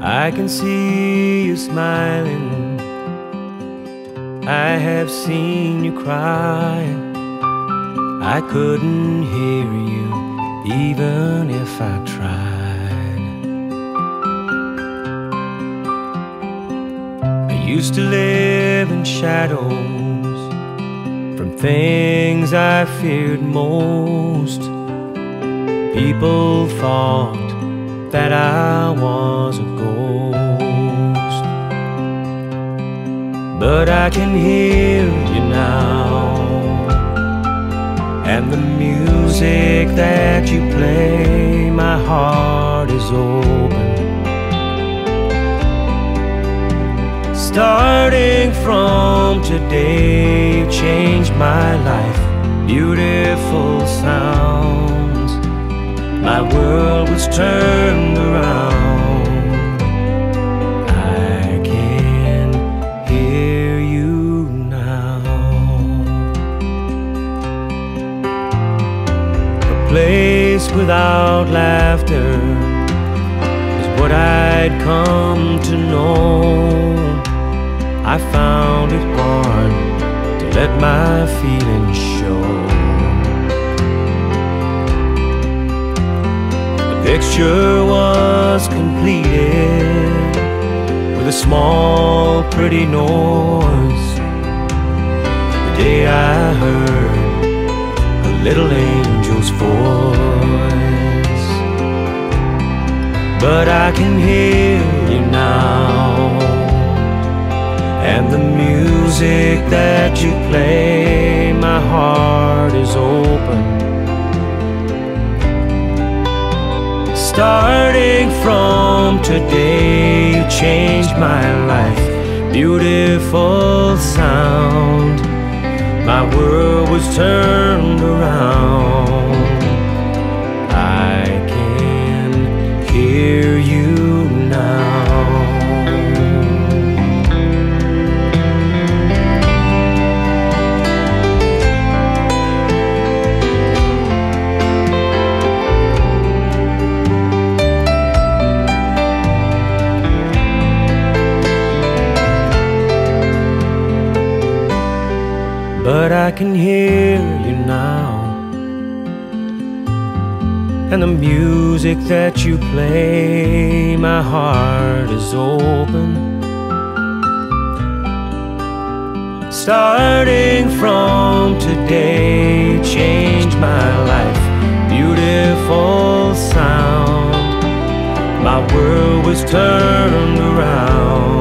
I can see you smiling. I have seen you cry. I couldn't hear you even if I tried. I used to live in shadows from things I feared most. People thought that I was a ghost. But I can hear you now, and the music that you play, my heart is open. Starting from today, you changed my life. Beautiful sounds, my world was turned around. Place without laughter is what I'd come to know. I found it hard to let my feelings show. The picture was completed with a small, pretty noise. The day I heard a little angel's voice. But I can hear you now and the music that you play, my heart is open. Starting from today, you changed my life. Beautiful sound, my world was turned around. But I can hear you now. And the music that you play, my heart is open. Starting from today, changed my life. Beautiful sound, my world was turned around.